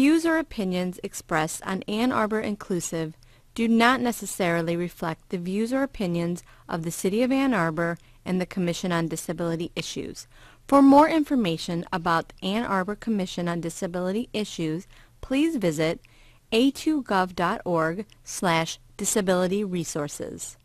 Views or opinions expressed on Ann Arbor Inclusive do not necessarily reflect the views or opinions of the City of Ann Arbor and the Commission on Disability Issues. For more information about the Ann Arbor Commission on Disability Issues, please visit a2gov.org slash disability resources.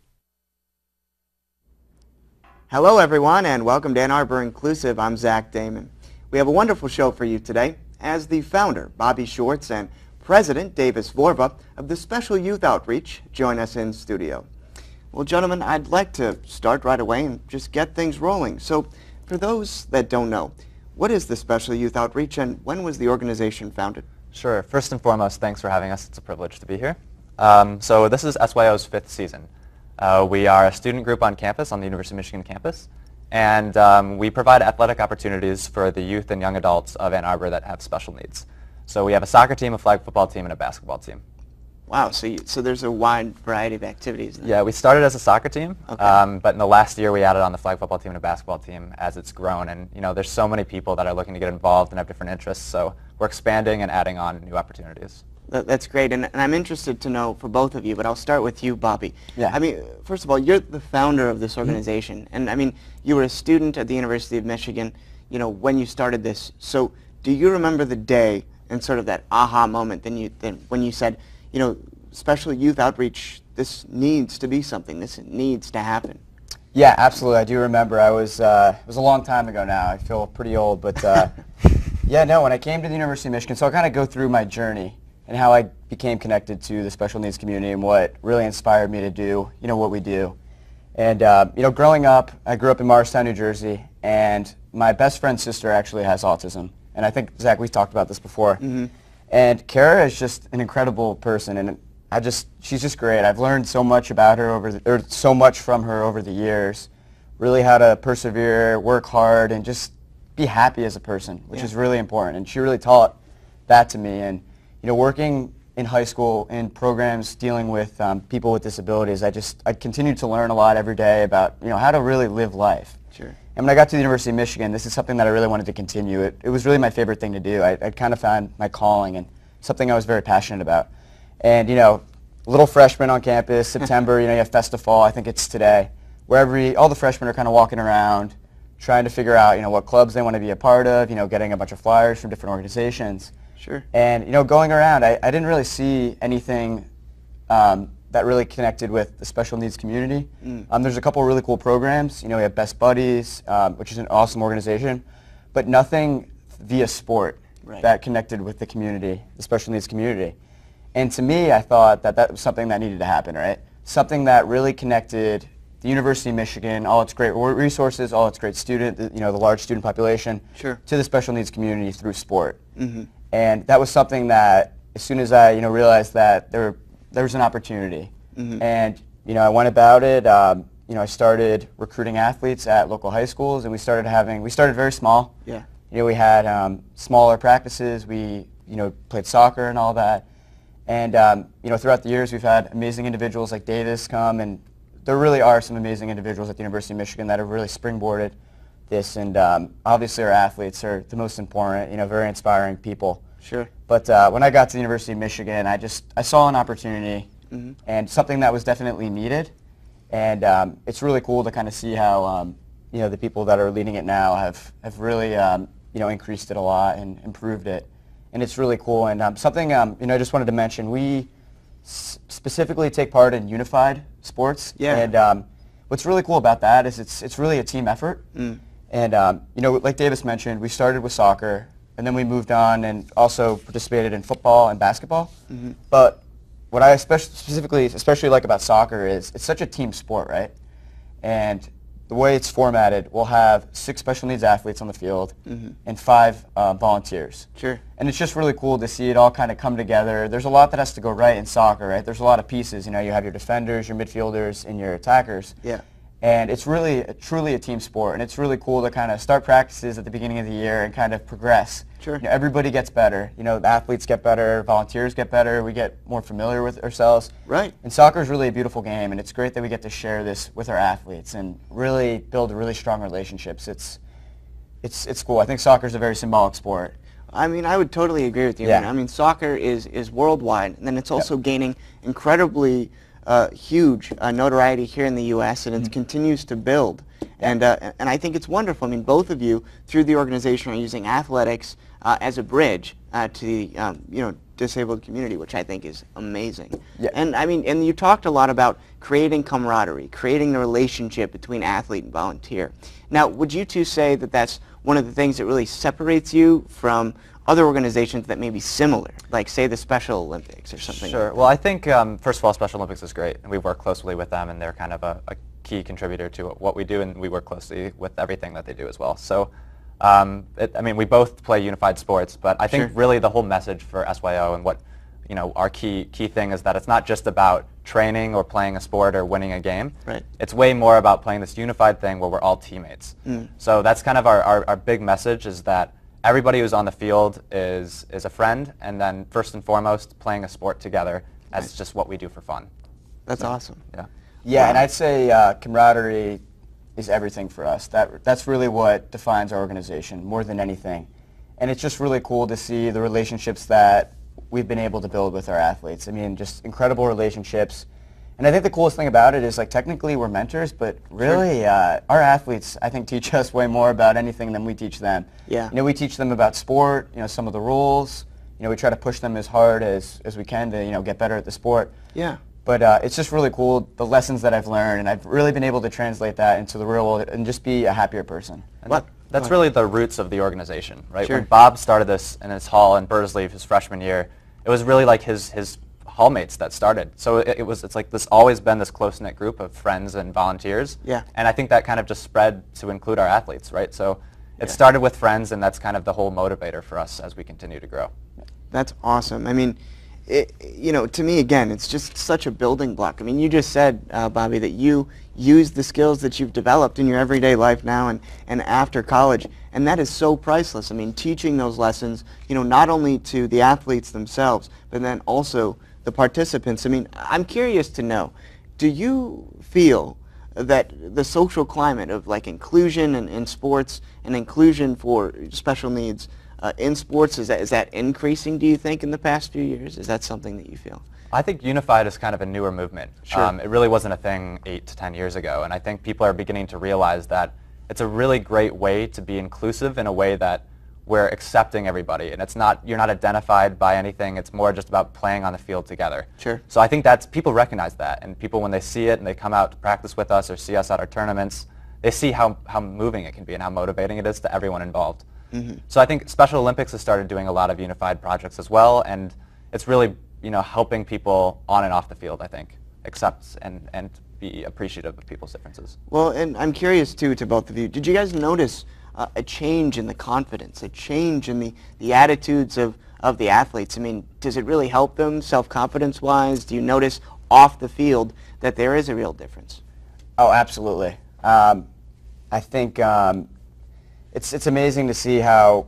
Hello, everyone, and welcome to Ann Arbor Inclusive. I'm Zach Damon. We have a wonderful show for you today. As the founder, Bobby Schwartz, and President Davis Vorva of the Special Youth Outreach join us in studio. Well, gentlemen, I'd like to start right away and just get things rolling. So, for those that don't know, what is the Special Youth Outreach and when was the organization founded? Sure. First and foremost, thanks for having us. It's a privilege to be here. Um, so this is SYO's fifth season. Uh, we are a student group on campus, on the University of Michigan campus, and um, we provide athletic opportunities for the youth and young adults of Ann Arbor that have special needs. So we have a soccer team, a flag football team, and a basketball team. Wow, so, you, so there's a wide variety of activities. Then. Yeah, we started as a soccer team, Okay. um, but in the last year we added on the flag football team and a basketball team as it's grown. And you know, there's so many people that are looking to get involved and have different interests, so we're expanding and adding on new opportunities. That, that's great, and, and I'm interested to know for both of you, but I'll start with you, Bobby. Yeah. I mean, first of all, you're the founder of this organization, and I mean, you were a student at the University of Michigan, you know, when you started this. So, do you remember the day and sort of that aha moment then you, then when you said, you know, special youth outreach, this needs to be something, this needs to happen? Yeah, absolutely. I do remember. I was uh, it was a long time ago now. I feel pretty old, but uh, yeah, no. When I came to the University of Michigan, so I'll kind of go through my journey and how I became connected to the special needs community and what really inspired me to do, you know, what we do. And uh, you know, growing up, I grew up in Morristown, New Jersey, and my best friend's sister actually has autism. And I think Zach, we've talked about this before. And Kara is just an incredible person, and I just she's just great. I've learned so much about her over the, or so much from her over the years. Really, how to persevere, work hard, and just be happy as a person, which Yeah. is really important. And she really taught that to me. And you know, working in high school in programs dealing with um, people with disabilities, I just I continued to learn a lot every day about you know how to really live life. Sure. And when I got to the University of Michigan, this is something that I really wanted to continue. It, it was really my favorite thing to do. I, I kind of found my calling and something I was very passionate about. And, you know, little freshman on campus, September, you know, you have Festifall, I think it's today, where every, all the freshmen are kind of walking around trying to figure out, you know, what clubs they want to be a part of, you know, getting a bunch of flyers from different organizations. Sure. And, you know, going around, I, I didn't really see anything um, that really connected with the special needs community. Um, there's a couple really cool programs. You know, we have Best Buddies, um, which is an awesome organization, but nothing via sport Right. that connected with the community, the special needs community. And to me, I thought that that was something that needed to happen, right? Something that really connected the University of Michigan, all its great resources, all its great student, you know, the large student population, Sure. to the special needs community through sport. And that was something that, as soon as I, you know, realized that there, there was an opportunity, and you know, I went about it. Um, you know, I started recruiting athletes at local high schools, and we started having. We started very small. Yeah. You know, we had um, smaller practices. We, you know, played soccer and all that. And um, you know, throughout the years, we've had amazing individuals like Davis come, and there really are some amazing individuals at the University of Michigan that have really springboarded this. And um, obviously, our athletes are the most important. You know, very inspiring people. Sure. But uh, when I got to the University of Michigan, I just I saw an opportunity and something that was definitely needed. And um, it's really cool to kind of see how um, you know the people that are leading it now have have really um, you know increased it a lot and improved it. And it's really cool. And um, something um, you know I just wanted to mention we s- specifically take part in unified sports. Yeah. And um, what's really cool about that is it's it's really a team effort. And um, you know, like Davis mentioned, we started with soccer, and then we moved on and also participated in football and basketball. But what I especially, specifically, especially like about soccer is it's such a team sport, right? And the way it's formatted, we'll have six special needs athletes on the field and five uh, volunteers. Sure. And it's just really cool to see it all kind of come together. There's a lot that has to go right in soccer, right? There's a lot of pieces. You know, you have your defenders, your midfielders, and your attackers. Yeah. And it's really, truly a team sport, and it's really cool to kind of start practices at the beginning of the year and kind of progress. Sure. You know, everybody gets better. You know, the athletes get better, volunteers get better, we get more familiar with ourselves. Right. And soccer is really a beautiful game, and it's great that we get to share this with our athletes and really build really strong relationships. It's, it's, it's cool. I think soccer is a very symbolic sport. I mean, I would totally agree with you. Yeah. I mean, soccer is, is worldwide, and then it's also gaining incredibly uh, huge uh, notoriety here in the U.S., and it continues to build. And, uh, and I think it's wonderful. I mean, both of you, through the organization, are using athletics uh, as a bridge uh, to the, um, you know, disabled community, which I think is amazing. Yeah. And I mean, and you talked a lot about creating camaraderie, creating the relationship between athlete and volunteer. Now, would you two say that that's one of the things that really separates you from other organizations that may be similar, like say the Special Olympics or something? Sure. Well, I think um, first of all, Special Olympics is great, and we work closely with them, and they're kind of a, a key contributor to what we do, and we work closely with everything that they do as well. So, um, it, I mean, we both play unified sports, but I think Sure. really the whole message for SYO and what you know our key key thing is that it's not just about training or playing a sport or winning a game. Right. It's way more about playing this unified thing where we're all teammates. So that's kind of our, our, our big message is that everybody who's on the field is, is a friend and then first and foremost playing a sport together as just what we do for fun. That's awesome. Yeah. Yeah, and I'd say uh, camaraderie is everything for us. That that's really what defines our organization more than anything. And it's just really cool to see the relationships that we've been able to build with our athletes. I mean, just incredible relationships. And I think the coolest thing about it is like technically we're mentors, but really uh, our athletes I think teach us way more about anything than we teach them. Yeah. You know, we teach them about sport, you know, some of the rules. You know, we try to push them as hard as, as we can to, you know, get better at the sport. Yeah. But uh, it's just really cool, the lessons that I've learned, and I've really been able to translate that into the real world and just be a happier person. And What- that- that's really the roots of the organization, right? Sure. When Bob started this in his hall in Bursley his freshman year, it was really like his, his hallmates that started. So it, it was it's like this always been this close knit group of friends and volunteers. Yeah. And I think that kind of just spread to include our athletes, right? So it Yeah. started with friends, and that's kind of the whole motivator for us as we continue to grow. That's awesome. I mean, it, you know, to me, again, it's just such a building block. I mean, you just said, uh, Bobby, that you use the skills that you've developed in your everyday life now and, and after college, and that is so priceless. I mean, teaching those lessons, you know, not only to the athletes themselves, but then also the participants. I mean, I'm curious to know, do you feel that the social climate of like inclusion in, in sports and inclusion for special needs uh, in sports is that is that increasing? Do you think in the past few years? Is that something that you feel? I think unified is kind of a newer movement. Sure. Um, it really wasn't a thing eight to ten years ago, and I think people are beginning to realize that it's a really great way to be inclusive in a way that we're accepting everybody, and it's not you're not identified by anything. It's more just about playing on the field together. Sure. So I think that's people recognize that, and people when they see it and they come out to practice with us or see us at our tournaments, they see how how moving it can be and how motivating it is to everyone involved. Mm-hmm. So I think Special Olympics has started doing a lot of unified projects as well, and it's really you know helping people on and off the field. I think accept and and be appreciative of people's differences. Well, and I'm curious too to both of you. Did you guys notice uh, a change in the confidence, a change in the, the attitudes of, of the athletes? I mean, does it really help them self-confidence wise? Do you notice off the field that there is a real difference? Oh, absolutely. Um, I think um, it's it's amazing to see how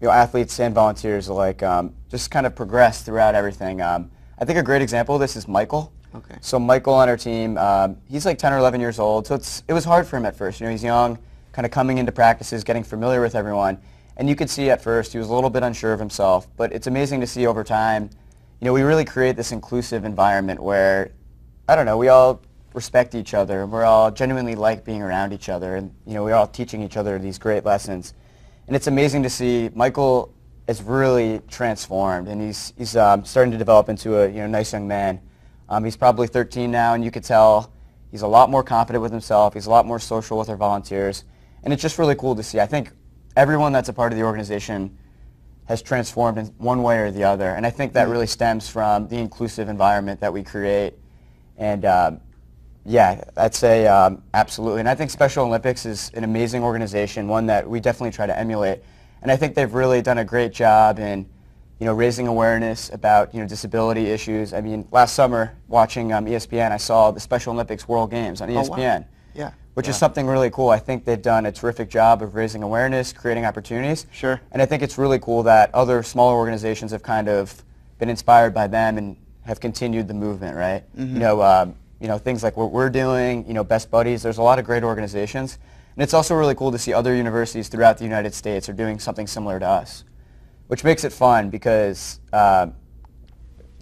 you know athletes and volunteers like um, just kind of progress throughout everything. Um, I think a great example of this is Michael. Okay. So Michael on our team, um, he's like 10 or 11 years old, so it's it was hard for him at first. You know, he's young, kind of coming into practices, getting familiar with everyone, and you could see at first he was a little bit unsure of himself. But it's amazing to see over time. You know, we really create this inclusive environment where I don't know, we all respect each other. We're all genuinely like being around each other, and you know, we're all teaching each other these great lessons. And it's amazing to see Michael is really transformed, and he's he's um, starting to develop into a you know nice young man. Um, he's probably 13 now, and you could tell he's a lot more confident with himself. He's a lot more social with our volunteers, and it's just really cool to see. I think everyone that's a part of the organization has transformed in one way or the other, and I think that really stems from the inclusive environment that we create. And um, yeah, I'd say um, absolutely. And I think Special Olympics is an amazing organization, one that we definitely try to emulate. And I think they've really done a great job in, you know, raising awareness about, you know, disability issues. I mean, last summer, watching um, ESPN, I saw the Special Olympics World Games on E Oh, wow. ESPN, Yeah. Which is something really cool. I think they've done a terrific job of raising awareness, creating opportunities. Sure. And I think it's really cool that other smaller organizations have kind of been inspired by them and have continued the movement, right? You know, um, you know things like what we're doing. You know, Best Buddies. There's a lot of great organizations, and it's also really cool to see other universities throughout the United States are doing something similar to us, which makes it fun because uh,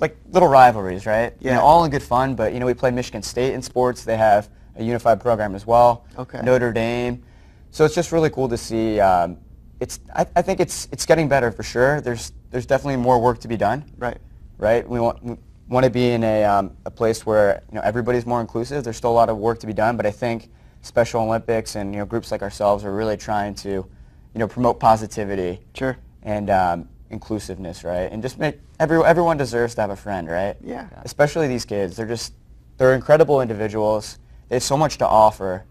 like little rivalries, right? You Yeah. know, all in good fun, but you know, we play Michigan State in sports. They have a unified program as well. Okay. Notre Dame. So it's just really cool to see. Um, it's I, I think it's it's getting better for sure. There's there's definitely more work to be done, Right. right? We want we want to be in a um, a place where you know everybody's more inclusive. There's still a lot of work to be done, but I think Special Olympics and you know groups like ourselves are really trying to you know promote positivity Sure. and um, inclusiveness, right? And just make every, everyone deserves to have a friend, right? Yeah. Especially these kids. They're just they're incredible individuals. They have so much to offer,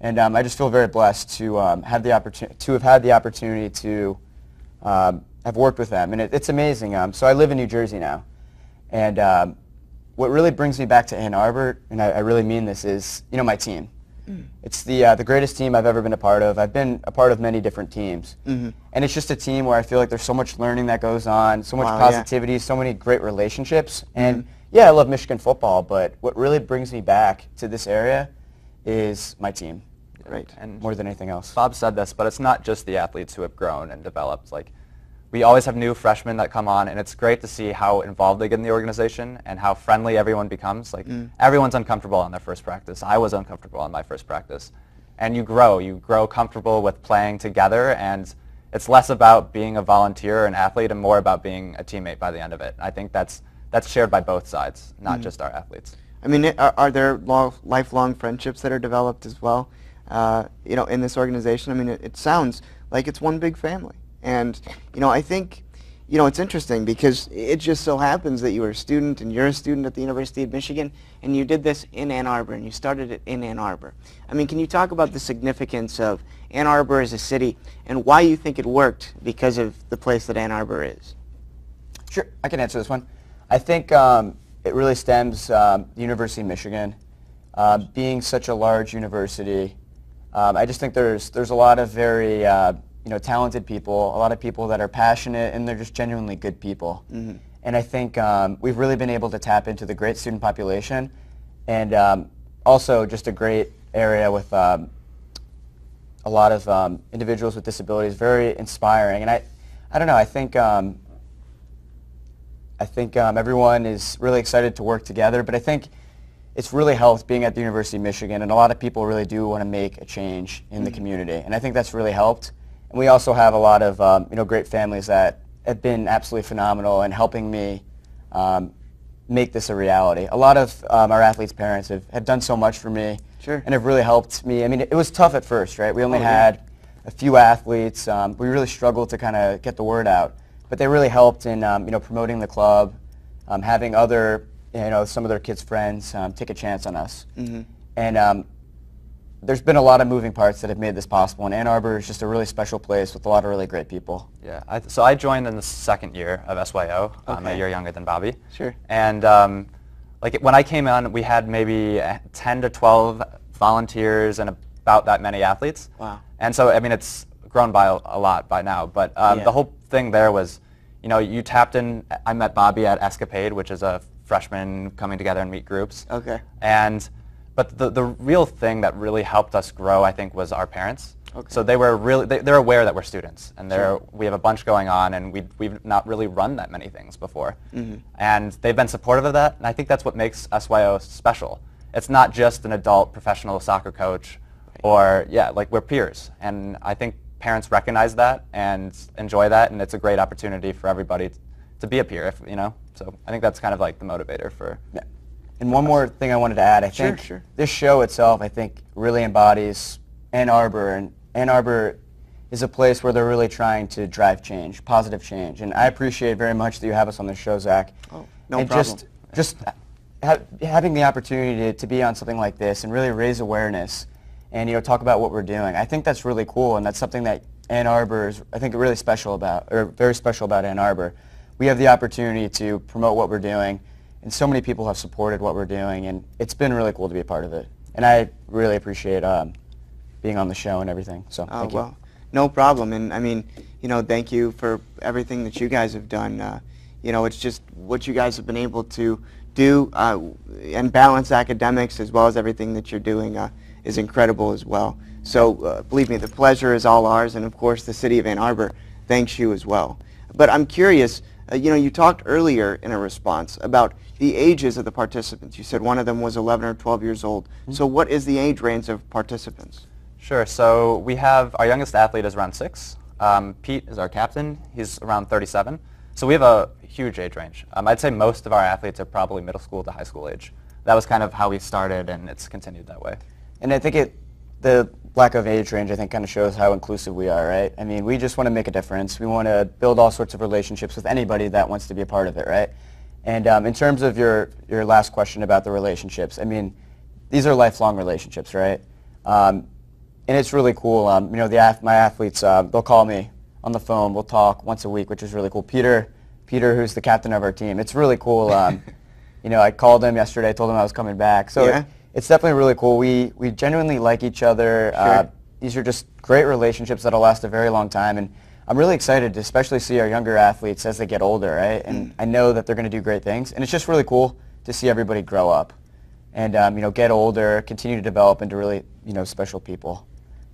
and um, I just feel very blessed to um, have the opportunity to have had the opportunity to um, have worked with them, and it, it's amazing. Um, so I live in New Jersey now, and um, what really brings me back to Ann Arbor, and I, I really mean this, is you know my team. It's the uh, the greatest team I've ever been a part of. I've been a part of many different teams, Mhm. and it's just a team where I feel like there's so much learning that goes on, so much Wow, yeah. positivity, so many great relationships, and Mhm. Yeah, I love Michigan football. But what really brings me back to this area is my team Right. And more than anything else. Bob said this, but it's not just the athletes who have grown and developed. Like, we always have new freshmen that come on, and it's great to see how involved they get in the organization and how friendly everyone becomes. Like, Mm. everyone's uncomfortable on their first practice. I was uncomfortable on my first practice. And you grow. You grow comfortable with playing together, and it's less about being a volunteer or an athlete and more about being a teammate by the end of it. I think that's, that's shared by both sides, not Mm. just our athletes. I mean, are, are there lo- lifelong friendships that are developed as well? Uh, you know, in this organization. I mean, it, it sounds like it's one big family, and you know, I think, you know, it's interesting because it just so happens that you were a student and you're a student at the University of Michigan, and you did this in Ann Arbor, and you started it in Ann Arbor. I mean, can you talk about the significance of Ann Arbor as a city and why you think it worked because of the place that Ann Arbor is? Sure, I can answer this one. I think um, it really stems um, the University of Michigan uh, being such a large university. Um, I just think there's there's a lot of very uh, you know talented people, a lot of people that are passionate, and they're just genuinely good people. Mhm. And I think um, we've really been able to tap into the great student population, and um, also just a great area with um, a lot of um, individuals with disabilities. Very inspiring, and I I don't know. I think. I think um, everyone is really excited to work together, but I think it's really helped being at the University of Michigan, and a lot of people really do want to make a change in the community, and I think that's really helped. And we also have a lot of um, you know great families that have been absolutely phenomenal in helping me um, make this a reality. A lot of um, our athletes' parents have, have done so much for me, Sure. and have really helped me. I mean, it, was tough at first, right? We only Oh, yeah. had a few athletes. Um, we really struggled to kind of get the word out, but they really helped in um, you know promoting the club, um, having other you know some of their kids' friends um, take a chance on us, Mhm. and um, there's been a lot of moving parts that have made this possible. And Ann Arbor is just a really special place with a lot of really great people. Yeah, I, so I joined in the second year of SYO. I'm a year younger than Bobby. Sure. And um, like when I came on, we had maybe uh, 10 to 12 volunteers and about that many athletes. Wow. And so I mean, it's grown by a, a lot by now. But um, Yeah. the whole thing there was, you know, you tapped in. I met Bobby at Escapade, which is a freshman coming together and meet groups. Okay. And but the the real thing that really helped us grow, I think, was our parents. Okay. So they were really they, they're aware that we're students, and they're Sure. we have a bunch going on, and we we've not really run that many things before, mm-hmm. and they've been supportive of that, and I think that's what makes SYO special. It's not just an adult professional soccer coach, or yeah, like we're peers, and I think parents recognize that and enjoy that, and it's a great opportunity for everybody to be a peer, if you know. So I think that's kind of like the motivator for Yeah. And one more thing I wanted to add, I Sure, think sure. this show itself, I think, really embodies Ann Arbor, and Ann Arbor is a place where they're really trying to drive change, positive change. And I appreciate very much that you have us on this show, Zach. Oh, no and problem. just just ha- having the opportunity to, to be on something like this and really raise awareness and you know talk about what we're doing. I think that's really cool, and that's something that Ann Arbor is, I think, really special about, or very special about Ann Arbor. We have the opportunity to promote what we're doing, and so many people have supported what we're doing, and it's been really cool to be a part of it. And I really appreciate um, being on the show and everything. So Oh, thank you. well, no problem. And I mean, you know, thank you for everything that you guys have done. Uh, you know, it's just what you guys have been able to do uh, and balance academics as well as everything that you're doing uh, is incredible as well. So uh, believe me, the pleasure is all ours. And of course, the city of Ann Arbor thanks you as well. But I'm curious, uh, you know, you talked earlier in a response about the ages of the participants. You said one of them was 11 or 12 years old. Mm-hmm. So what is the age range of participants? Sure. So we have our youngest athlete is around six. Um, Pete is our captain. He's around 37. So we have a huge age range. Um, I'd say most of our athletes are probably middle school to high school age. That was kind of how we started, and it's continued that way. And I think it, the lack of age range, I think, kind of shows how inclusive we are, right? I mean, we just want to make a difference. We want to build all sorts of relationships with anybody that wants to be a part of it, right? And um, in terms of your, your last question about the relationships, I mean, these are lifelong relationships, right? Um, and it's really cool. Um, you know, the my athletes, uh, they'll call me on the phone. We'll talk once a week, which is really cool. Peter, Peter, who's the captain of our team, it's really cool. Um, you know, I called him yesterday, told him I was coming back. So yeah. it, it's definitely really cool. We we genuinely like each other. Sure. Uh, these are just great relationships that'll last a very long time, and I'm really excited to especially see our younger athletes as they get older, right? And mm. I know that they're going to do great things, and it's just really cool to see everybody grow up, and um, you know, get older, continue to develop into really you know special people,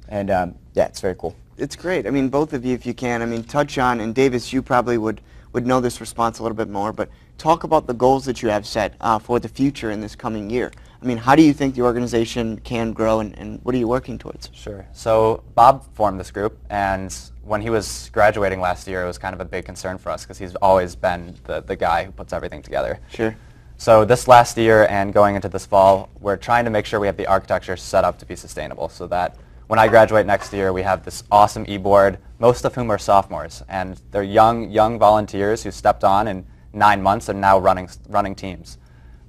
and um, yeah, it's very cool. It's great. I mean, both of you, if you can, I mean, touch on, and Davis, you probably would would know this response a little bit more, but talk about the goals that you have set uh, for the future in this coming year. I mean, how do you think the organization can grow, and, and what are you working towards? Sure. So Bob formed this group, and when he was graduating last year, it was kind of a big concern for us because he's always been the, the guy who puts everything together. Sure. So this last year and going into this fall, we're trying to make sure we have the architecture set up to be sustainable so that when I graduate next year, we have this awesome e-board, most of whom are sophomores. And they're young, young volunteers who stepped on in nine months and now running, running teams.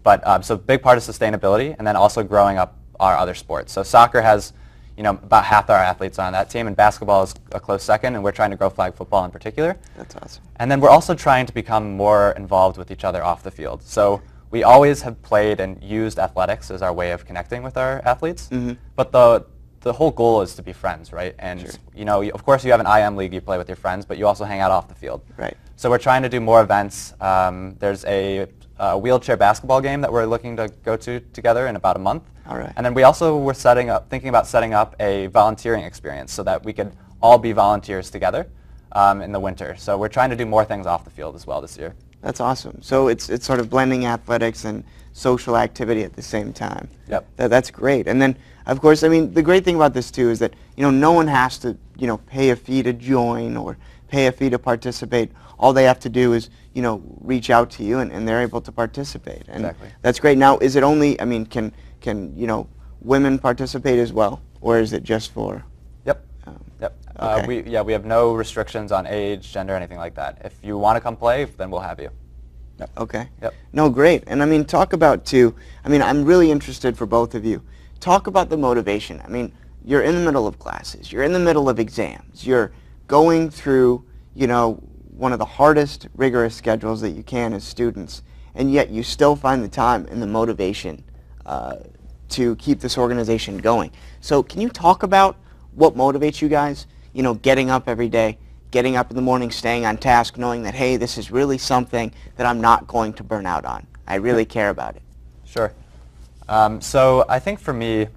But um, so big part of sustainability and then also growing up our other sports. So soccer has you know, about half our athletes on that team, and basketball is a close second, and we're trying to grow flag football in particular. That's awesome. And then we're also trying to become more involved with each other off the field. So we always have played and used athletics as our way of connecting with our athletes, mm-hmm. but the the whole goal is to be friends, right? And sure. you know, of course, you have an IM league you play with your friends, but you also hang out off the field. Right. So we're trying to do more events. Um, there's a, a, wheelchair basketball game that we're looking to go to together in about a month. All right. And then we also were setting up, thinking about setting up a volunteering experience so that we could all be volunteers together um, in the winter. So we're trying to do more things off the field as well this year. That's awesome. So it's it's sort of blending athletics and social activity at the same time. Yep. That, that's great. And then, of course, I mean, the great thing about this too is that you know no one has to you know pay a fee to join or pay a fee to participate. All they have to do is you know reach out to you and, and they're able to participate. And exactly. that's great. Now, is it only? I mean, can can you know women participate as well, or is it just for? Yep. Um, yep. Uh, okay. Uh, we yeah we have no restrictions on age, gender, anything like that. If you want to come play, then we'll have you. Yep. Okay. Yep. No, great. And I mean, talk about too. I mean, I'm really interested for both of you. Talk about the motivation. I mean, you're in the middle of classes. You're in the middle of exams. You're going through, you know, one of the hardest, rigorous schedules that you can as students, and yet you still find the time and the motivation uh, to keep this organization going. So, can you talk about what motivates you guys? You know, getting up every day getting up in the morning, staying on task, knowing that, hey, this is really something that I'm not going to burn out on. I really care about it. Sure. Um, so I think for me,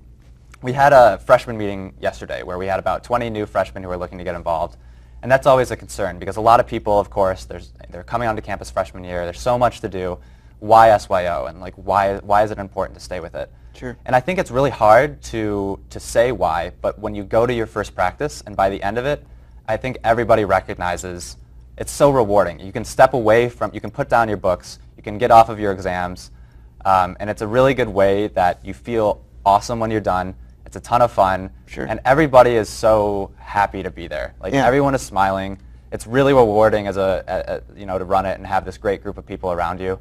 we had a freshman meeting yesterday where we had about 20 new freshmen who were looking to get involved. And that's always a concern because a lot of people, of course, they're coming onto campus freshman year. There's so much to do. Why SYO? And like, why, why is it important to stay with it? Sure. And I think it's really hard to, to say why, but when you go to your first practice and by the end of it, I think everybody recognizes it's so rewarding. You can step away from, you can put down your books, you can get off of your exams, um, and it's a really good way that you feel awesome when you're done. It's a ton of fun, sure. and everybody is so happy to be there. Like yeah. everyone is smiling. It's really rewarding as a, a, a, you know to run it and have this great group of people around you.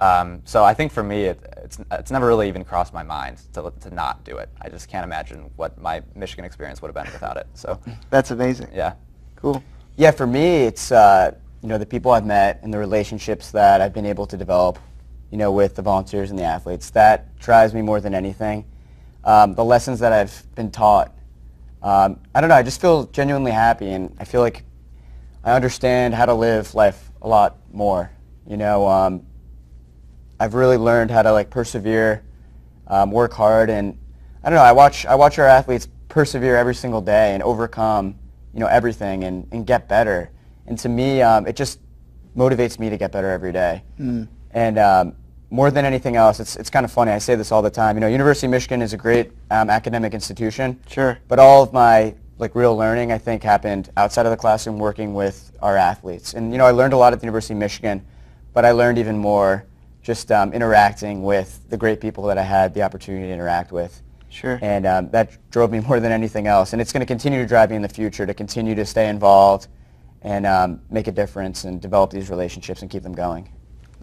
Um, so I think for me, it, it's, it's never really even crossed my mind to, to not do it. I just can't imagine what my Michigan experience would have been without it. So that's amazing. Yeah. Cool. Yeah, for me, it's uh, you know the people I've met and the relationships that I've been able to develop, you know, with the volunteers and the athletes. That drives me more than anything. Um, the lessons that I've been taught. Um, I don't know. I just feel genuinely happy, and I feel like I understand how to live life a lot more. You know, um, I've really learned how to like persevere, um, work hard, and I don't know. I watch I watch our athletes persevere every single day and overcome, you know, everything and, and get better. And to me, um, it just motivates me to get better every day. Mm. And um, more than anything else, it's, it's kind of funny. I say this all the time. You know, University of Michigan is a great um, academic institution. Sure. But all of my like real learning, I think, happened outside of the classroom working with our athletes. And you know, I learned a lot at the University of Michigan, but I learned even more just um, interacting with the great people that I had the opportunity to interact with. Sure. And um, that drove me more than anything else. And it's going to continue to drive me in the future to continue to stay involved and um, make a difference and develop these relationships and keep them going.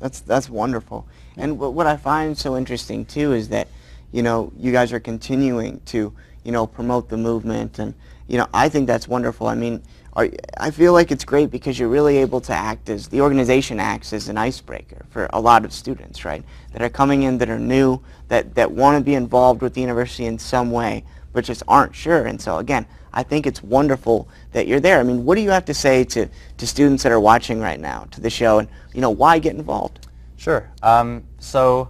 That's that's wonderful. And what, what I find so interesting too is that, you know, you guys are continuing to, you know, promote the movement, and you know, I think that's wonderful. I mean, are, I feel like it's great because you're really able to act as the organization acts as an icebreaker for a lot of students, right? That are coming in that are new, that that want to be involved with the university in some way, but just aren't sure. And so again, I think it's wonderful that you're there. I mean, what do you have to say to, to students that are watching right now to the show and, you know, why get involved? Sure. Um, so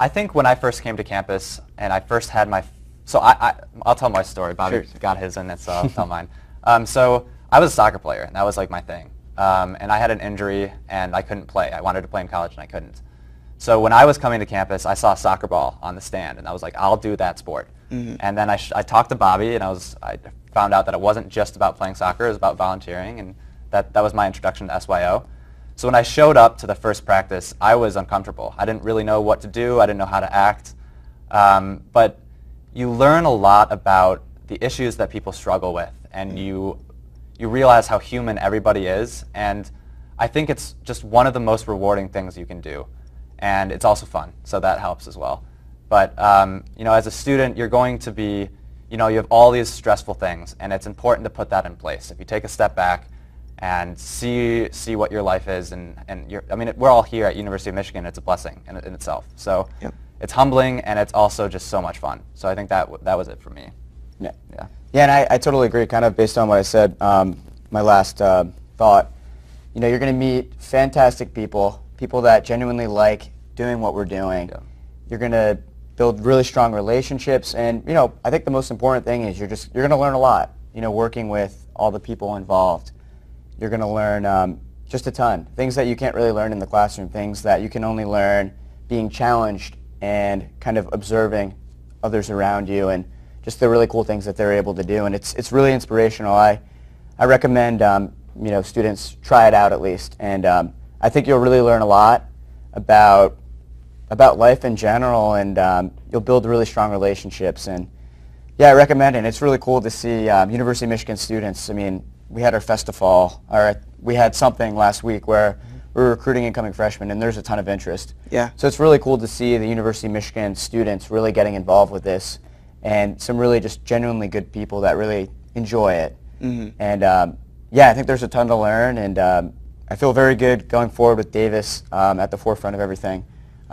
I think when I first came to campus and I first had my, so I, I, will tell my story. Bobby Sure. got his and so I'll tell mine. Um, so I was a soccer player and that was like my thing. Um, and I had an injury and I couldn't play. I wanted to play in college and I couldn't. So when I was coming to campus, I saw a soccer ball on the stand and I was like, I'll do that sport. And then I, sh- I talked to Bobby and I was I found out that it wasn't just about playing soccer, it was about volunteering and that, that was my introduction to SYO. So when I showed up to the first practice, I was uncomfortable. I didn't really know what to do. I didn't know how to act. Um, but you learn a lot about the issues that people struggle with, and you you realize how human everybody is. And I think it's just one of the most rewarding things you can do, and it's also fun, so that helps as well. But um, you know, as a student, you're going to be, you know, you have all these stressful things, and it's important to put that in place. If you take a step back and see see what your life is, and and you're, I mean, it, we're all here at University of Michigan. It's a blessing in, in itself. So Yep. it's humbling, and it's also just so much fun. So I think that that was it for me. Yeah. Yeah. Yeah, and I, I totally agree. Kind of based on what I said, um, my last uh, thought. You know, you're going to meet fantastic people, people that genuinely like doing what we're doing. Yeah. You're going to build really strong relationships, and you know, I think the most important thing is you're just you're going to learn a lot. You know, working with all the people involved, you're going to learn um, just a ton. Things that you can't really learn in the classroom. Things that you can only learn being challenged and kind of observing others around you and just the really cool things that they're able to do. And it's, it's really inspirational. I, I recommend um, you know, students try it out at least. And um, I think you'll really learn a lot about, about life in general and um, you'll build really strong relationships. And yeah, I recommend it. And it's really cool to see um, University of Michigan students. I mean, we had our festival, or we had something last week where we were recruiting incoming freshmen, and there's a ton of interest. Yeah. So it's really cool to see the University of Michigan students really getting involved with this, and some really just genuinely good people that really enjoy it. Mm-hmm. And um, yeah, I think there's a ton to learn, and um, I feel very good going forward with Davis um, at the forefront of everything.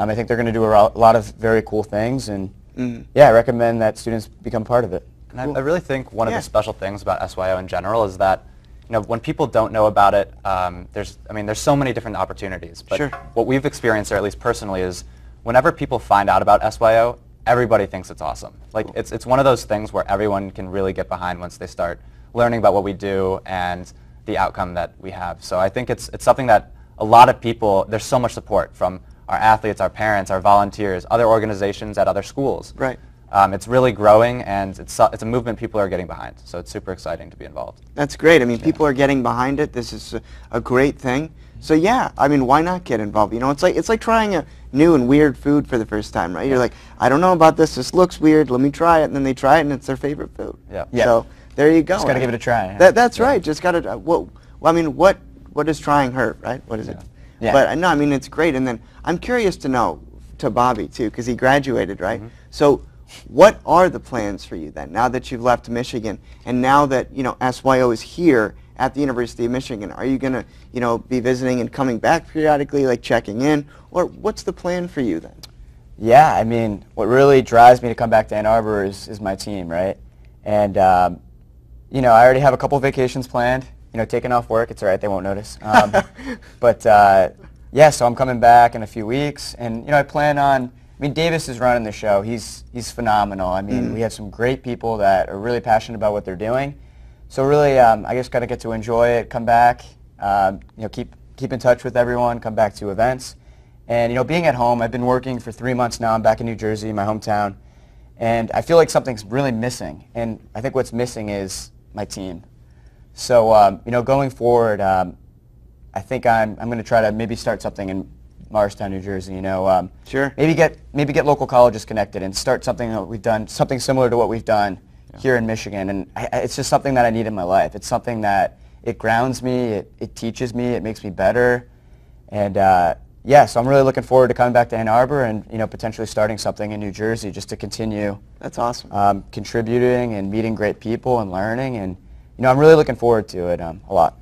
Um, I think they're going to do a ro- lot of very cool things, and Mhm. yeah, I recommend that students become part of it. And I, Cool. I really think one Yeah. of the special things about SYO in general is that, you know, when people don't know about it, um, there's, I mean, there's so many different opportunities. But Sure. what we've experienced, or at least personally, is whenever people find out about SYO, everybody thinks it's awesome. Like, it's, it's one of those things where everyone can really get behind once they start learning about what we do and the outcome that we have. So I think it's, it's something that a lot of people, there's so much support from our athletes, our parents, our volunteers, other organizations at other schools. Right. Um, it's really growing, and it's, it's a movement people are getting behind. So it's super exciting to be involved. That's great. I mean, people are getting behind it. This is a, a great thing. So yeah, I mean, why not get involved? You know, it's like it's like trying a new and weird food for the first time, right? You're like, I don't know about this. This looks weird. Let me try it, and then they try it, and it's their favorite food. Yeah. Yeah. So there you go. Just gotta give it a try. That, that's right. Just got to. What? Well, I mean, what? What does trying hurt, right? What is it? Yeah. But uh, no, I mean, it's great. And then I'm curious to know to Bobby too, because he graduated, right? So. What are the plans for you then, now that you've left Michigan, and now that you know SYO is here at the University of Michigan? Are you gonna, you know, be visiting and coming back periodically, like checking in, or what's the plan for you then? Yeah, I mean, what really drives me to come back to Ann Arbor is, is my team, right? And, um, you know, I already have a couple vacations planned, you know, taking off work. It's all right, they won't notice. Um, but, uh, yeah, so I'm coming back in a few weeks. And, you know, I plan on, I mean, Davis is running the show. He's, he's phenomenal. I mean, Mm. we have some great people that are really passionate about what they're doing. So really, um, I just got to get to enjoy it, come back, um, you know, keep keep in touch with everyone, come back to events, and you know, being at home. I've been working for three months now. I'm back in New Jersey, my hometown, and I feel like something's really missing. And I think what's missing is my team. So um, you know, going forward, um, I think I'm I'm going to try to maybe start something in Morristown, New Jersey. You know, um, Sure. maybe get maybe get local colleges connected and start something that we've done, something similar to what we've done here in Michigan. And I, I- it's just something that I need in my life. It's something that it grounds me, it, it teaches me, it makes me better, and uh, yeah. So I'm really looking forward to coming back to Ann Arbor and you know potentially starting something in New Jersey just to continue That's awesome. um, contributing and meeting great people and learning. And you know I'm really looking forward to it um, a lot.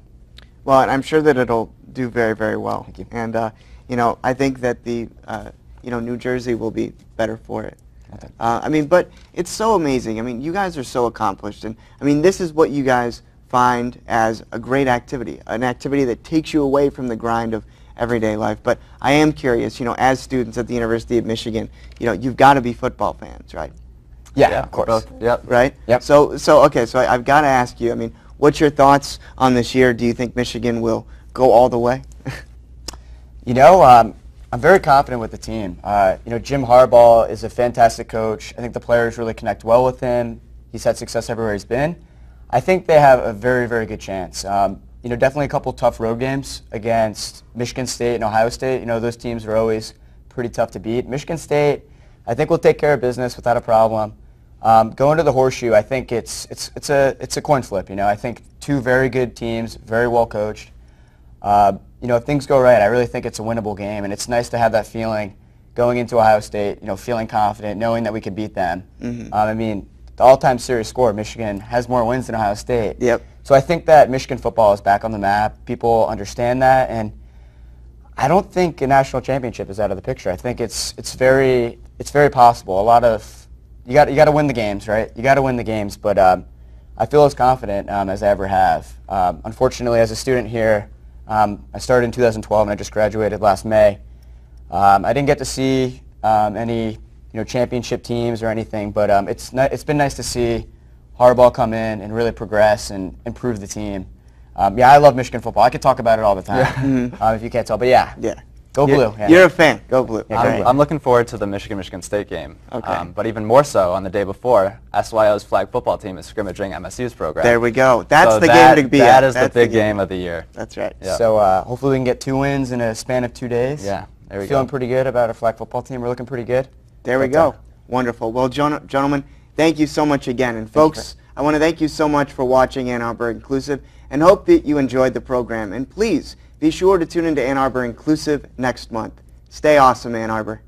Well, and I'm sure that it'll do very, very well. Thank you. And uh, you know, I think that the uh, you know New Jersey will be better for it. Uh, I mean, but it's so amazing. I mean, you guys are so accomplished, and I mean, this is what you guys find as a great activity, an activity that takes you away from the grind of everyday life. But I am curious, you know, as students at the University of Michigan, you know, you've got to be football fans, right? Yeah, of course. Both. Yep. right? Yep. So, so okay, so I, I've got to ask you. I mean, what's your thoughts on this year? Do you think Michigan will go all the way? You know, um, I'm very confident with the team. Uh, you know, Jim Harbaugh is a fantastic coach. I think the players really connect well with him. He's had success everywhere he's been. I think they have a very, very good chance. Um, you know, definitely a couple tough road games against Michigan State and Ohio State. You know, those teams are always pretty tough to beat. Michigan State, I think we'll take care of business without a problem. Um, going to the horseshoe, I think it's it's it's a it's a coin flip. You know, I think two very good teams, very well coached. Uh, you know, if things go right, I really think it's a winnable game, and it's nice to have that feeling going into Ohio State. You know, feeling confident, knowing that we could beat them. Um, I mean, the all-time series score, Michigan has more wins than Ohio State. Yep. So I think that Michigan football is back on the map. People understand that, and I don't think a national championship is out of the picture. I think it's it's very it's very possible. A lot of you got you got to win the games, right? You got to win the games, but um, I feel as confident um, as I ever have. Um, unfortunately, as a student here, um, I started in 2012 and I just graduated last May. Um, I didn't get to see um, any you know championship teams or anything, but um, it's it's been nice to see Harbaugh come in and really progress and improve the team. Um, yeah, I love Michigan football. I could talk about it all the time um, if you can't tell, but yeah, yeah. Go You're- blue. Yeah. You're a fan. Go blue. Yeah, I'm, Great. I'm looking forward to the Michigan-Michigan State game. Okay. Um, but even more so on the day before, SYO's flag football team is scrimmaging MSU's program. There we go. That's So the that- game to be That at. is That's the big game of the year. That's right. Yeah. So uh, hopefully we can get two wins in a span of two days. Yeah, there we Feeling go. pretty good about our flag football team. We're looking pretty good. There we But, go. uh, Wonderful. Well, gen- gentlemen, thank you so much again. And folks, I want to thank you so much for watching Ann Arbor Inclusive and hope that you enjoyed the program. And please be sure to tune into Ann Arbor Inclusive next month. Stay awesome, Ann Arbor.